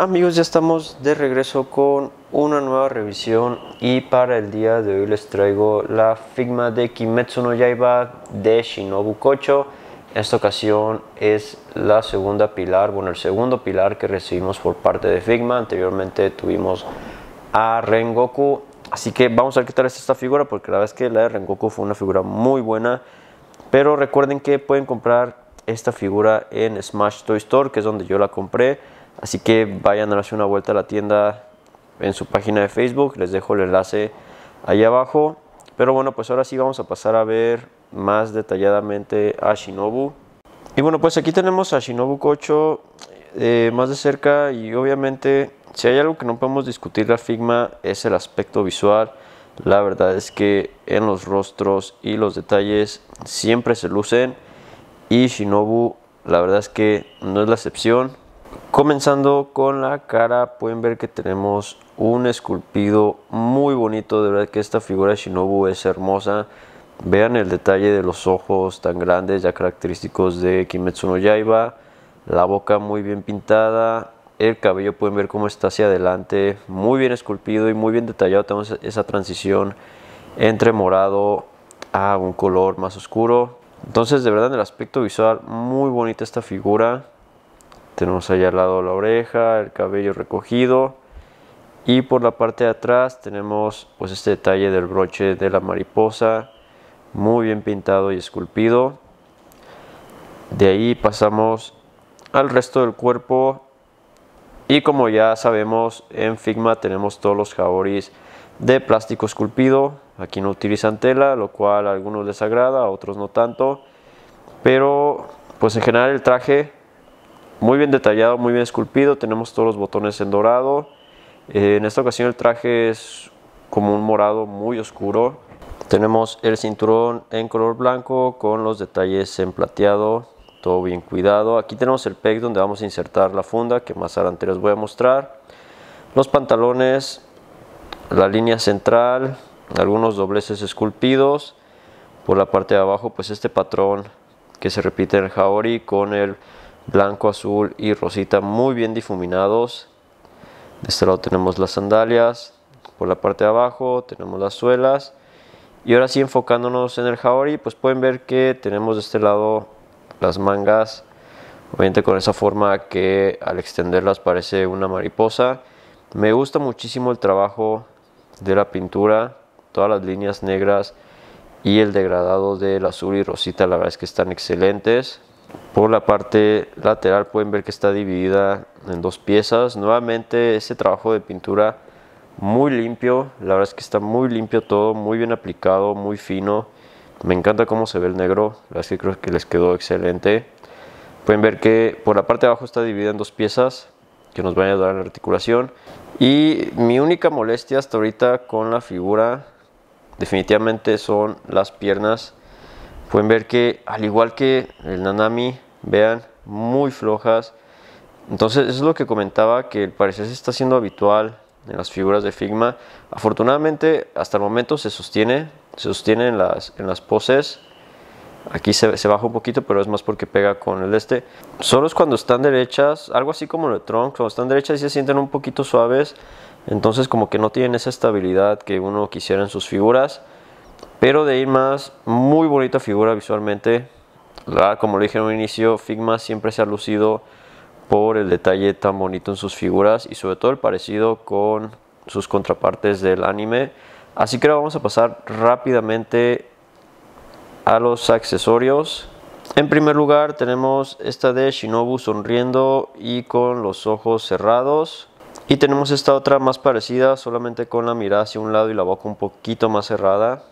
Amigos, ya estamos de regreso con una nueva revisión y para el día de hoy les traigo la Figma de Kimetsu no Yaiba de Shinobu Kocho. En esta ocasión es la segunda pilar, bueno, el segundo pilar que recibimos por parte de Figma. Anteriormente tuvimos a Rengoku, así que vamos a ver esta figura porque la verdad que la de Rengoku fue una figura muy buena. Pero recuerden que pueden comprar esta figura en Smash Toy Store, que es donde yo la compré Así que vayan a darse una vuelta a la tienda en su página de Facebook, les dejo el enlace ahí abajo. Pero bueno, pues ahora sí vamos a pasar a ver más detalladamente a Shinobu. Y bueno, pues aquí tenemos a Shinobu Kocho eh, más de cerca y obviamente si hay algo que no podemos discutir la Figma es el aspecto visual. La verdad es que en los rostros y los detalles siempre se lucen y Shinobu la verdad es que no es la excepción. Comenzando con la cara, pueden ver que tenemos un esculpido muy bonito. De verdad que esta figura de Shinobu es hermosa. Vean el detalle de los ojos tan grandes, ya característicos de Kimetsu no Yaiba. La boca muy bien pintada. El cabello pueden ver cómo está hacia adelante. Muy bien esculpido y muy bien detallado. Tenemos esa transición entre morado a un color más oscuro. Entonces, de verdad, en el aspecto visual, muy bonita esta figura. Tenemos allá al lado la oreja, el cabello recogido. Y por la parte de atrás tenemos pues este detalle del broche de la mariposa. Muy bien pintado y esculpido. De ahí pasamos al resto del cuerpo. Y como ya sabemos, en Figma tenemos todos los jaboris de plástico esculpido. Aquí no utilizan tela, lo cual a algunos les agrada, a otros no tanto. Pero pues en general el traje muy bien detallado, muy bien esculpido. Tenemos todos los botones en dorado. Eh, en esta ocasión el traje es como un morado muy oscuro. Tenemos el cinturón en color blanco con los detalles en plateado, todo bien cuidado. Aquí tenemos el peg donde vamos a insertar la funda que más adelante les voy a mostrar. Los pantalones, la línea central, algunos dobleces esculpidos. Por la parte de abajo pues este patrón que se repite en el Haori con el blanco, azul y rosita muy bien difuminados. De este lado tenemos las sandalias, por la parte de abajo tenemos las suelas. Y ahora sí enfocándonos en el jaori, pues pueden ver que tenemos de este lado las mangas, obviamente con esa forma que al extenderlas parece una mariposa. Me gusta muchísimo el trabajo de la pintura, todas las líneas negras y el degradado del azul y rosita, la verdad es que están excelentes. Por la parte lateral pueden ver que está dividida en dos piezas. Nuevamente ese trabajo de pintura muy limpio. La verdad es que está muy limpio todo, muy bien aplicado, muy fino. Me encanta cómo se ve el negro. La verdad es que creo que les quedó excelente. Pueden ver que por la parte de abajo está dividida en dos piezas que nos van a ayudar en la articulación. Y mi única molestia hasta ahorita con la figura definitivamente son las piernas Pueden ver que al igual que el Nanami, vean, muy flojas. Entonces es lo que comentaba, que el parecer se está haciendo habitual en las figuras de Figma. Afortunadamente hasta el momento se sostiene, se sostiene en las, en las poses. Aquí se, se, baja un poquito, pero es más porque pega con el este. Solo es cuando están derechas, algo así como el Tron, cuando están derechas y se sienten un poquito suaves. Entonces como que no tienen esa estabilidad que uno quisiera en sus figuras. Pero de ahí más, muy bonita figura visualmente. como lo dije en un inicio, Figma siempre se ha lucido por el detalle tan bonito en sus figuras y sobre todo el parecido con sus contrapartes del anime. Así que ahora vamos a pasar rápidamente a los accesorios. En primer lugar tenemos esta de Shinobu sonriendo y con los ojos cerrados. Y tenemos esta otra más parecida, solamente con la mirada hacia un lado y la boca un poquito más cerrada.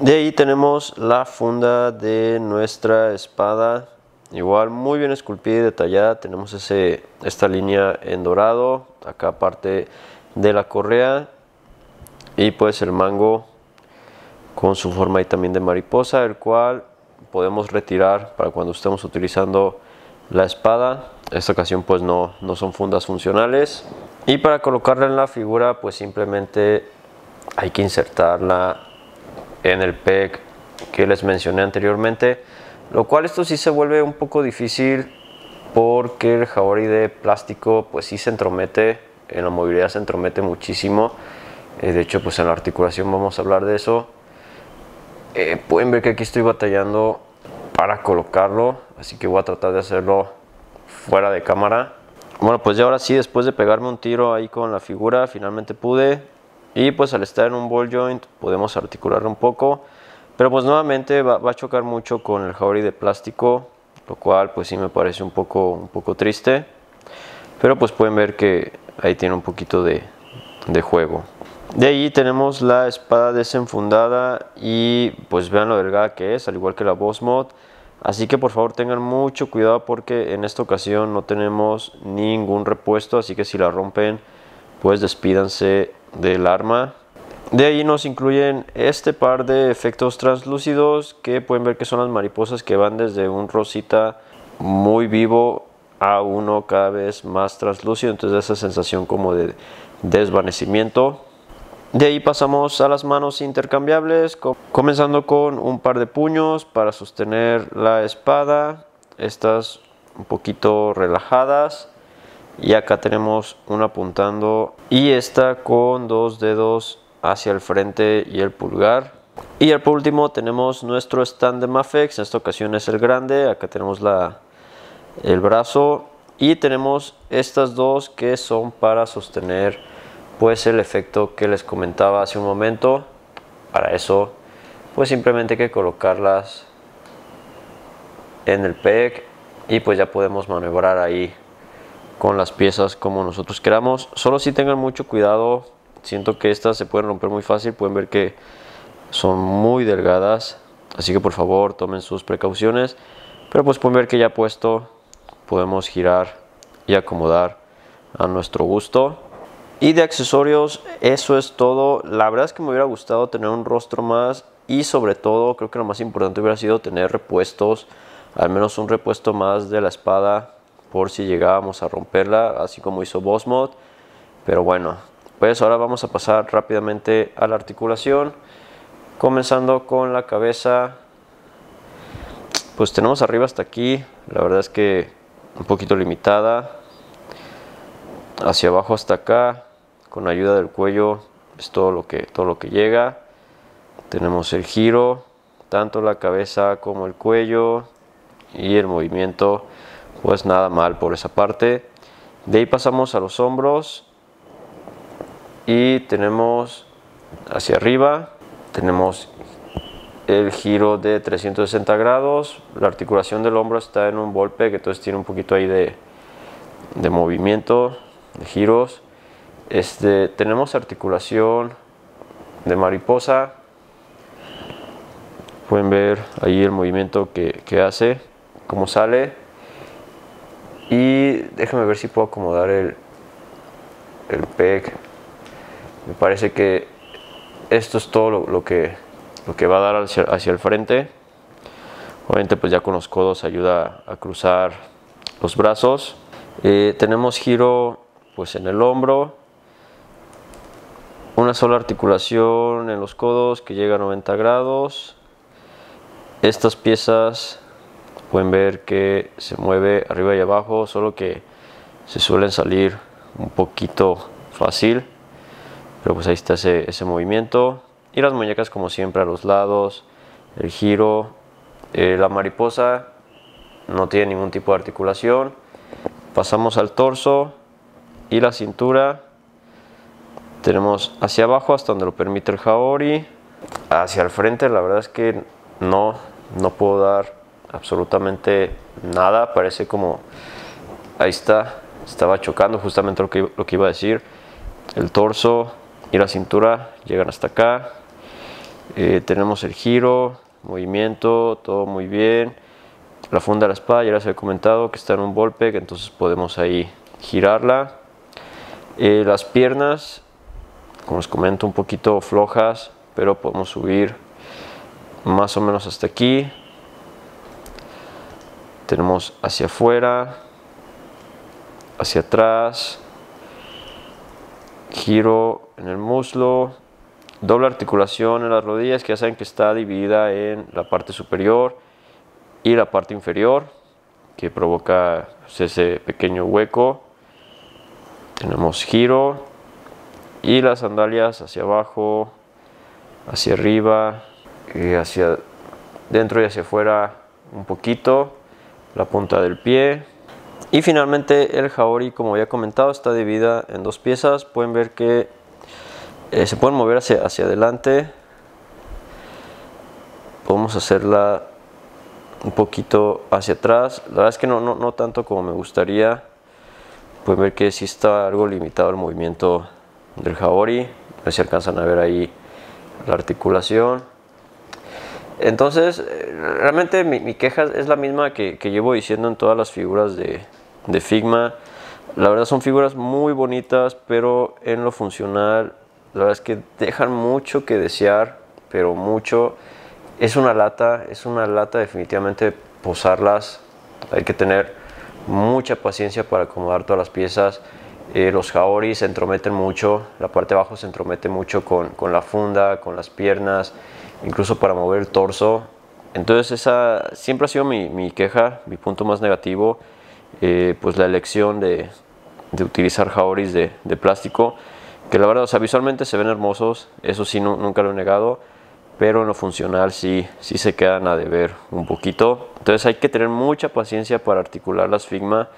De ahí tenemos la funda de nuestra espada, igual muy bien esculpida y detallada. Tenemos ese, esta línea en dorado, acá parte de la correa y pues el mango con su forma ahí también de mariposa, el cual podemos retirar para cuando estemos utilizando la espada. Esta ocasión pues no, no son fundas funcionales. Y para colocarla en la figura pues simplemente hay que insertarla en el PEC que les mencioné anteriormente, lo cual esto sí se vuelve un poco difícil porque el Hawari de plástico pues sí se entromete, en la movilidad se entromete muchísimo. Eh, de hecho pues en la articulación vamos a hablar de eso. Eh, pueden ver que aquí estoy batallando para colocarlo, así que voy a tratar de hacerlo fuera de cámara. Bueno, pues ya ahora sí, después de pegarme un tiro ahí con la figura, finalmente pude. Y pues al estar en un ball joint podemos articular un poco. Pero pues nuevamente va, a chocar mucho con el Jauri de plástico, lo cual pues sí me parece un poco, un poco triste. Pero pues pueden ver que ahí tiene un poquito de, de juego. De ahí tenemos la espada desenfundada y pues vean lo delgada que es, al igual que la Boss Mod. Así que por favor tengan mucho cuidado porque en esta ocasión no tenemos ningún repuesto, así que si la rompen pues despídanse del arma. De ahí nos incluyen este par de efectos translúcidos que pueden ver que son las mariposas que van desde un rosita muy vivo a uno cada vez más translúcido, entonces esa sensación como de desvanecimiento. De ahí pasamos a las manos intercambiables, comenzando con un par de puños para sostener la espada, estas un poquito relajadas y acá tenemos una apuntando. Y esta con dos dedos hacia el frente y el pulgar. Y por último tenemos nuestro stand de Mafex, en esta ocasión es el grande, acá tenemos la, el brazo. Y tenemos estas dos que son para sostener pues el efecto que les comentaba hace un momento. Para eso pues simplemente hay que colocarlas en el peg y pues ya podemos maniobrar ahí con las piezas como nosotros queramos. Solo si tengan mucho cuidado. Siento que estas se pueden romper muy fácil. Pueden ver que son muy delgadas. Así que por favor tomen sus precauciones. Pero pues pueden ver que ya puesto podemos girar y acomodar a nuestro gusto. Y de accesorios, eso es todo. La verdad es que me hubiera gustado tener un rostro más. Y sobre todo creo que lo más importante hubiera sido tener repuestos, al menos un repuesto más de la espada por si llegábamos a romperla, así como hizo Bossmod. Pero bueno, pues ahora vamos a pasar rápidamente a la articulación, comenzando con la cabeza. Pues tenemos arriba hasta aquí, la verdad es que un poquito limitada. Hacia abajo hasta acá, con ayuda del cuello es todo lo que, todo lo que llega. Tenemos el giro, tanto la cabeza como el cuello y el movimiento, pues nada mal por esa parte. De ahí pasamos a los hombros y tenemos hacia arriba, tenemos el giro de 360 grados, la articulación del hombro está en un golpe que entonces tiene un poquito ahí de, de movimiento, de giros. Este, tenemos articulación de mariposa. Pueden ver ahí el movimiento que, hace, cómo sale. Y déjenme ver si puedo acomodar el, el peg. Me parece que esto es todo lo, que, lo que va a dar hacia, hacia, el frente. Obviamente pues ya con los codos ayuda a cruzar los brazos. Eh, tenemos giro pues en el hombro una sola articulación en los codos que llega a 90 grados. Estas piezas pueden ver que se mueve arriba y abajo, solo que se suelen salir un poquito fácil. Pero pues ahí está ese, ese movimiento. Y las muñecas como siempre a los lados, el giro. Eh, la mariposa no tiene ningún tipo de articulación. Pasamos al torso y la cintura tenemos hacia abajo hasta donde lo permite el Haori. Hacia el frente la verdad es que no, no puedo dar absolutamente nada. Parece como... Ahí está. Estaba chocando justamente lo que, lo que iba a decir. El torso y la cintura llegan hasta acá. Eh, tenemos el giro, movimiento, todo muy bien. La funda de la espada, ya les he comentado que está en un golpe, entonces podemos ahí girarla. Eh, las piernas como les comento, un poquito flojas, pero podemos subir más o menos hasta aquí. Tenemos hacia afuera, hacia atrás, giro en el muslo, doble articulación en las rodillas, que ya saben que está dividida en la parte superior y la parte inferior. que provoca pues, ese pequeño hueco. Tenemos giro y las sandalias hacia abajo, hacia arriba, y hacia dentro y hacia afuera un poquito, la punta del pie. Y finalmente el jaori, como ya comentado, está dividida en dos piezas. Pueden ver que eh, se pueden mover hacia, hacia adelante. Podemos hacerla un poquito hacia atrás. La verdad es que no, no, no tanto como me gustaría. Pueden ver que sí está algo limitado el movimiento del jaori. A ver si alcanzan a ver ahí la articulación. Entonces, eh, realmente mi, queja es la misma que, llevo diciendo en todas las figuras de, Figma. La verdad son figuras muy bonitas, pero en lo funcional, la verdad es que dejan mucho que desear, pero mucho. Es una lata, es una lata definitivamente posarlas. Hay que tener mucha paciencia para acomodar todas las piezas. Eh, los jaoris se entrometen mucho, la parte de abajo se entromete mucho con, la funda, con las piernas, incluso para mover el torso. Entonces esa siempre ha sido mi, mi queja, mi punto más negativo, eh, pues la elección de, de utilizar jaoris de, de, plástico, que la verdad, o sea, visualmente se ven hermosos, eso sí nunca lo he negado, pero en lo funcional sí, sí se quedan a deber un poquito. Entonces hay que tener mucha paciencia para articular las Figma,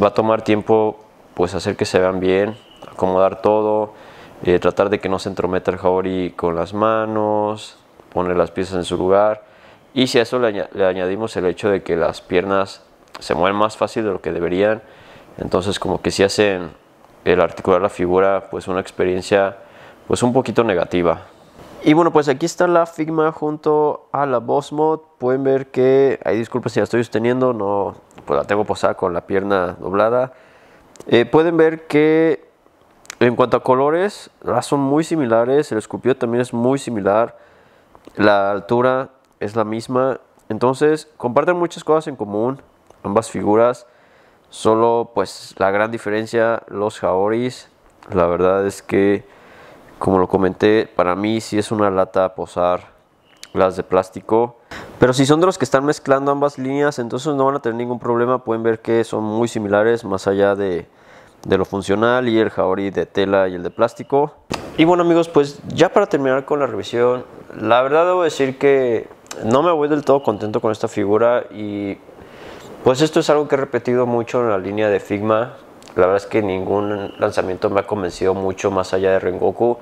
va a tomar tiempo pues hacer que se vean bien, acomodar todo, eh, tratar de que no se entrometa el jaori con las manos, poner las piezas en su lugar. Y si a eso le, añadimos el hecho de que las piernas se mueven más fácil de lo que deberían, entonces como que si hacen el articular la figura pues una experiencia pues un poquito negativa. Y bueno, pues aquí está la Figma junto a la Boss Mod. Pueden ver que, hay disculpas si la estoy sosteniendo, no, pues la tengo posada con la pierna doblada. Eh, pueden ver que en cuanto a colores, son muy similares, el esculpido también es muy similar, la altura es la misma, entonces comparten muchas cosas en común, ambas figuras, solo pues la gran diferencia, los jaoris, la verdad es que como lo comenté, para mí sí es una lata posar las de plástico, pero si son de los que están mezclando ambas líneas, entonces no van a tener ningún problema. Pueden ver que son muy similares, más allá de, de lo funcional y el jaori de tela y el de plástico. Y bueno amigos, pues ya para terminar con la revisión, la verdad debo decir que no me voy del todo contento con esta figura y pues esto es algo que he repetido mucho en la línea de Figma. La verdad es que ningún lanzamiento me ha convencido mucho más allá de Rengoku.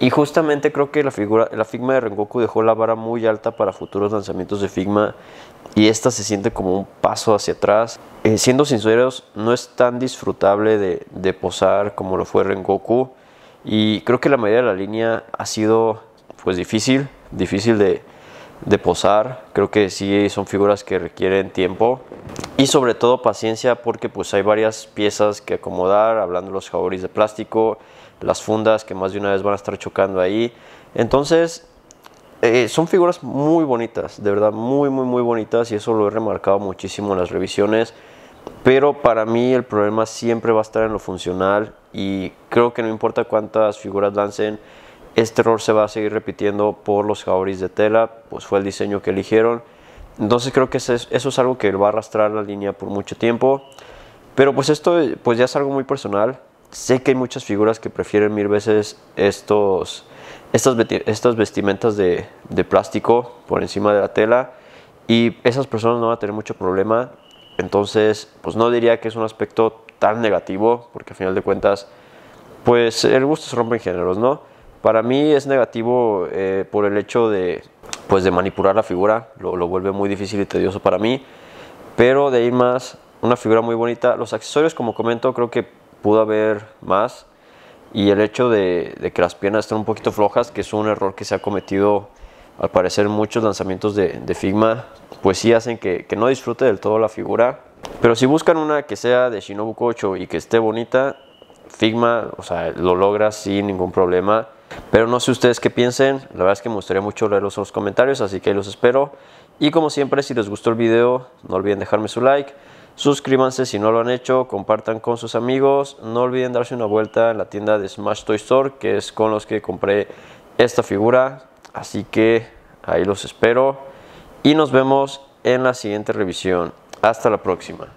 Y justamente creo que la, figura, la Figma de Rengoku dejó la vara muy alta para futuros lanzamientos de Figma y esta se siente como un paso hacia atrás. Eh, siendo sinceros, no es tan disfrutable de, de, posar como lo fue Rengoku y creo que la mayoría de la línea ha sido pues difícil, difícil de, de posar. Creo que sí son figuras que requieren tiempo y sobre todo paciencia porque pues hay varias piezas que acomodar, hablando de los jaboris de plástico, las fundas que más de una vez van a estar chocando ahí. Entonces, eh, son figuras muy bonitas, de verdad, muy, muy, muy bonitas y eso lo he remarcado muchísimo en las revisiones. Pero para mí el problema siempre va a estar en lo funcional y creo que no importa cuántas figuras lancen, este error se va a seguir repitiendo por los jaboris de tela, pues fue el diseño que eligieron. Entonces creo que eso es, eso es algo que va a arrastrar la línea por mucho tiempo. Pero pues esto pues ya es algo muy personal. Sé que hay muchas figuras que prefieren mil veces estos, estas, estas vestimentas de, de plástico por encima de la tela y esas personas no van a tener mucho problema. Entonces, pues no diría que es un aspecto tan negativo, porque al final de cuentas, pues el gusto se rompe en géneros, ¿no? Para mí es negativo eh, por el hecho de, pues de manipular la figura, lo, lo, vuelve muy difícil y tedioso para mí, pero de ahí más, una figura muy bonita. Los accesorios, como comento, creo que pudo haber más. Y el hecho de, que las piernas estén un poquito flojas, que es un error que se ha cometido al parecer muchos lanzamientos de, Figma, pues sí hacen que, no disfrute del todo la figura. Pero si buscan una que sea de Shinobu Kocho y que esté bonita, Figma, o sea, lo logra sin ningún problema. Pero no sé ustedes qué piensen, la verdad es que me gustaría mucho leerlos en los comentarios, así que ahí los espero. Y como siempre, si les gustó el video, no olviden dejarme su like. Suscríbanse si no lo han hecho, compartan con sus amigos. No olviden darse una vuelta en la tienda de Smash Toy Store, que es con los que compré esta figura. Así que ahí los espero. Y nos vemos en la siguiente revisión. Hasta la próxima.